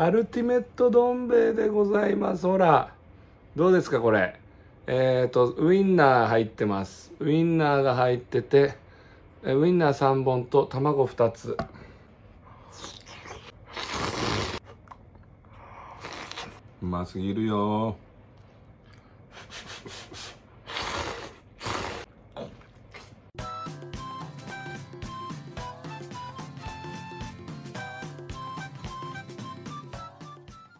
アルティメットどん兵衛でございます。ほらどうですかこれ？えっ、ー、とウインナー入ってます。ウインナーが入っててウインナー3本と卵2つ。うますぎるよ。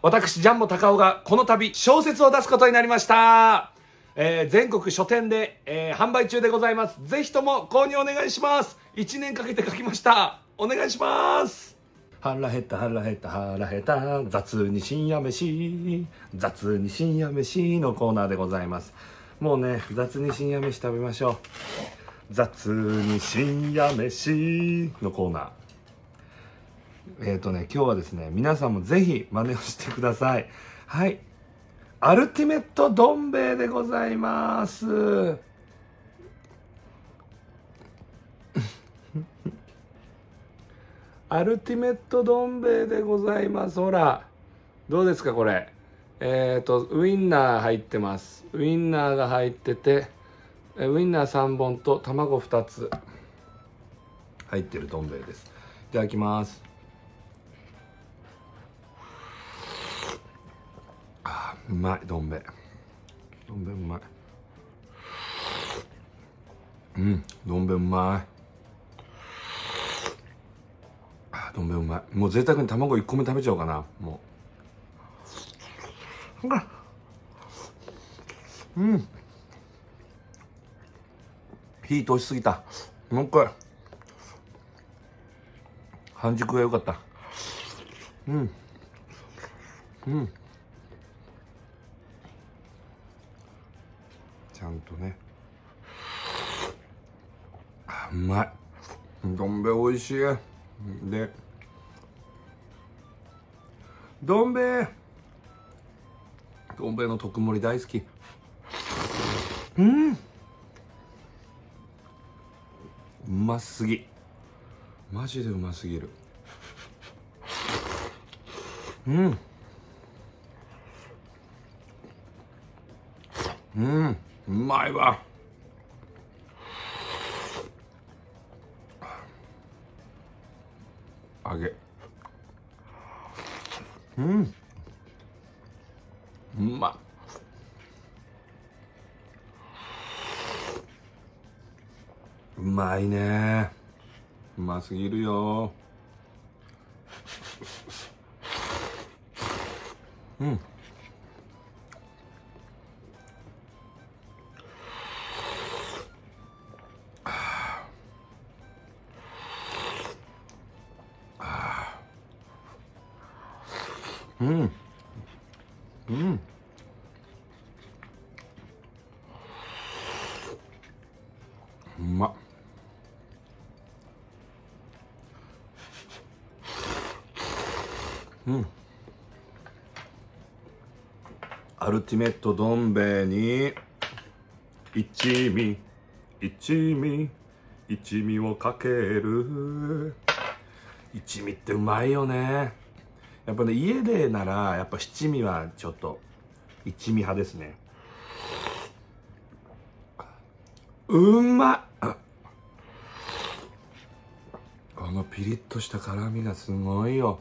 私、ジャンボ高尾がこの度小説を出すことになりました。えー、全国書店で、えー、販売中でございます。ぜひとも購入お願いします。1年かけて書きました。お願いします。腹減った腹減った腹減った雑に深夜飯雑に深夜飯のコーナーでございますもうね雑に深夜飯食べましょう雑に深夜飯のコーナーえっ、ー、とね、今日はですね、皆さんもぜひ真似をしてください。はい。アルティメットどん兵衛でございます。アルティメットどん兵衛でございます。ほら。どうですか、これ。えっ、ー、と、ウインナー入ってます。ウインナーが入ってて、ウインナー3本と卵2つ入ってるどん兵衛です。いただきます。うまいどん兵衛。どん兵衛うまい。うんどん兵衛うまい。あどん兵衛うまい。もう贅沢に卵1個目食べちゃおうかなもう。うん。火通しすぎた。もう一回。半熟が良かった。うん。うん。ちゃんとね。うまい。どん兵衛おいしい。で。どん兵衛。どん兵衛の特盛り大好き。うん。うますぎ。マジでうますぎる。うん。うん。うまいわ。揚げ。うん。うまうまいね。うますぎるよ。うん。うん。うん。ま。っうん。アルティメットどん兵衛に一味一味一味をかける。一味ってうまいよね。やっぱね家でならやっぱ七味はちょっと一味派ですね。うんまっ！このピリッとした辛みがすごいよ。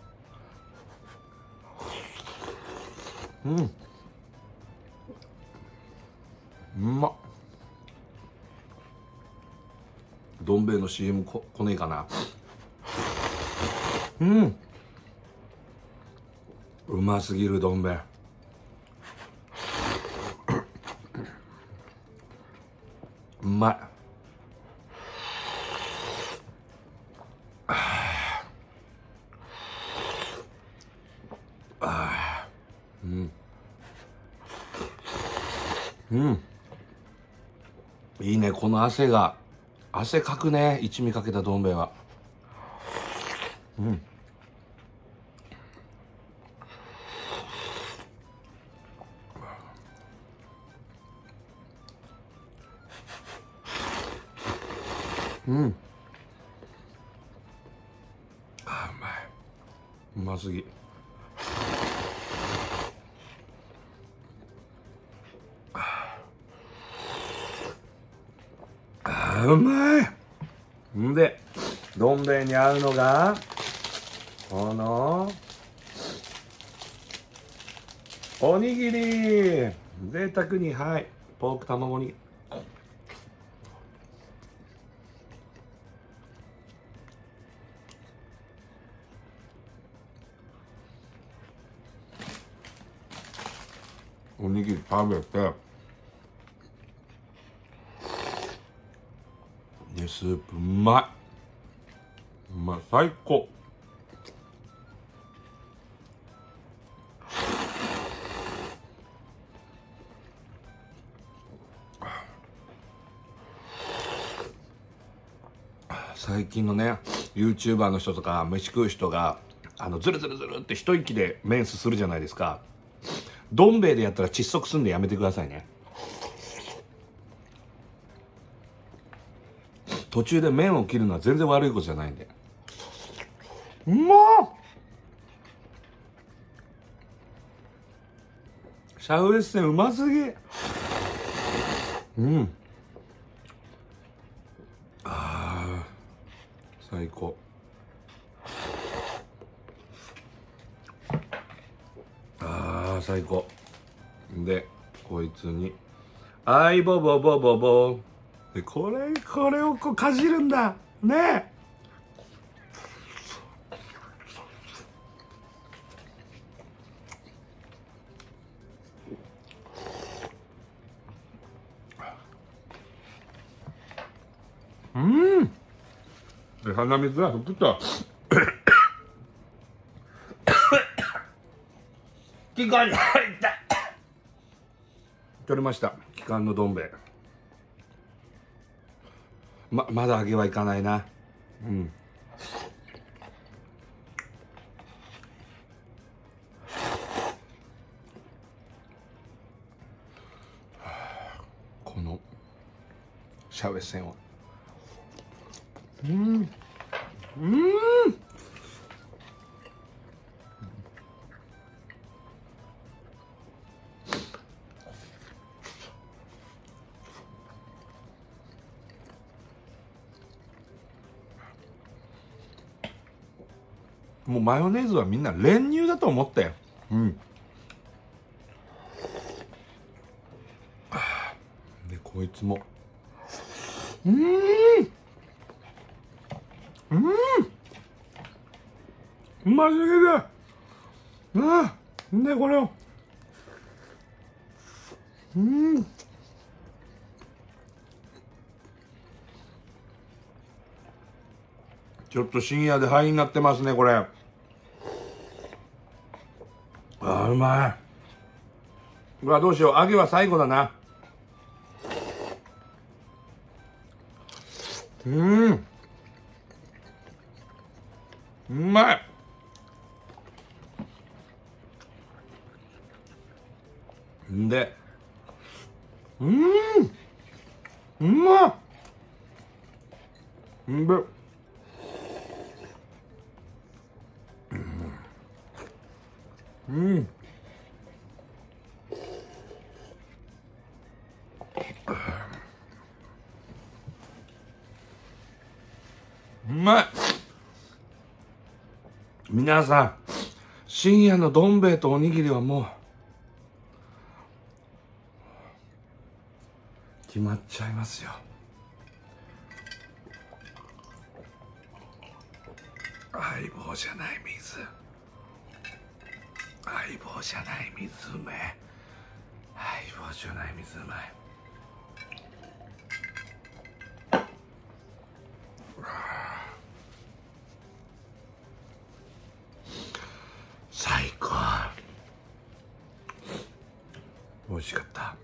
うん。うまっ！どん兵衛の CM ここねえかな。うん。うますぎるどん兵衛うまい。あうん。うん。いいね。この汗が。汗かくね。一味かけたどん兵衛は。うん。うん。あうまい。うますぎ。あうまい。んでどん兵衛に合うのがこのおにぎり。贅沢にはい。ポーク卵に。おにぎり食べてでスープうまいうまい最高最近のね YouTuber の人とか飯食う人があのズルズルズルって一息で麺すするじゃないですかどん兵衛でやったら窒息すんでやめてくださいね。途中で麺を切るのは全然悪いことじゃないんで。うまっ！シャウエッセンうますぎ。うん。あー最高最高。でこいつに「あいぼぼぼぼぼ」でこれこれをこうかじるんだ。ね。えうん。鼻水が吹くと。気管に入った取れました。気管のどん兵衛。ままだ揚げはいかないな。うん。このシャウエッセンを。うん。うんもうマヨネーズはみんな練乳だと思ったよ。うん。でこいつも。うん。うん。うますぎる。ああでこれを。うん。ちょっと深夜で灰になってますねこれ。あーうまい。うわどうしよう。揚げは最後だな。うん。うまい。んで。うん。うまっんでうん。うまい。皆さん深夜のどん兵衛とおにぎりはもう決まっちゃいますよ。相棒じゃない水。相棒じゃない水うめえ相棒じゃない水うまい最高。美味しかった。